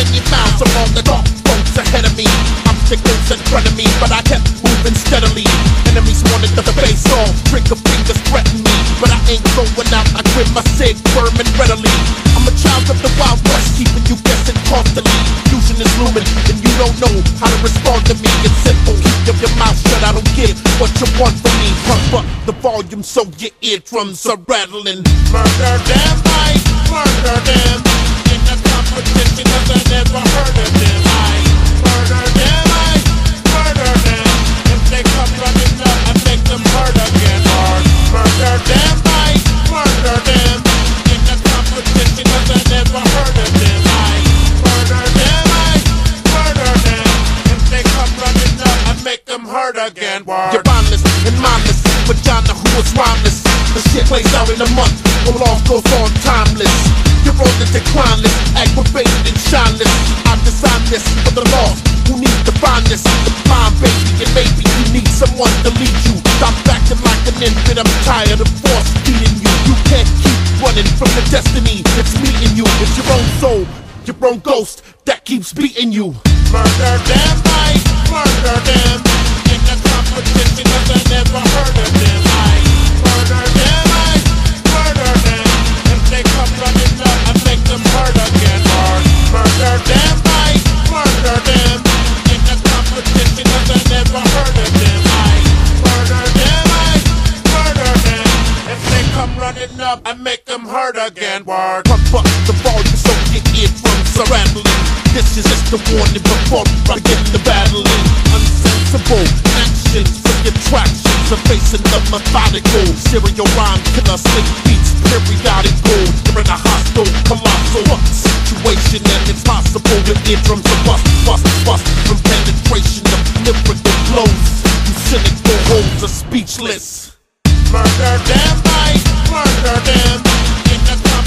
many miles along the dark roads ahead of me. obstacles in front of me, but I kept moving steadily. Enemies wanted to face off, trigger fingers threaten me, but I ain't going out. I grip my sig, firm readily. I'm a child of the wild west, keeping you guessing constantly. Fusion is looming, and you don't know how to respond to me. It's simple, keep your mouth shut. I don't give what you want from me. Pump up the volume so your eardrums are rattling. Murder them, I murder them in the competition. Again. Word. You're mindless and mindless, vagina who is rhymeless. The shit plays out in a month, the love goes on timeless. You're on the decline list, aggravated and shineless. I designed this for the lost who need to find this. The blind baby, and maybe you need someone to lead you. Stop acting like an infant, I'm tired of force feeding you. You can't keep running from the destiny that's meeting you. It's your own soul, your own ghost that keeps beating you. Murder them, hurt again. Word. Pump up the volume so your eardrums are rattling. This is just a warning before I begin the battling. Unsensible actions for your tractions are facing the methodical. Serial rhyme killer slick beats periodical. You're in a hostile, colossal situation and it's possible your eardrums are bust, bust, bust from penetration of lyrical blows. You cynical holes are speechless. Murder them, I murder them.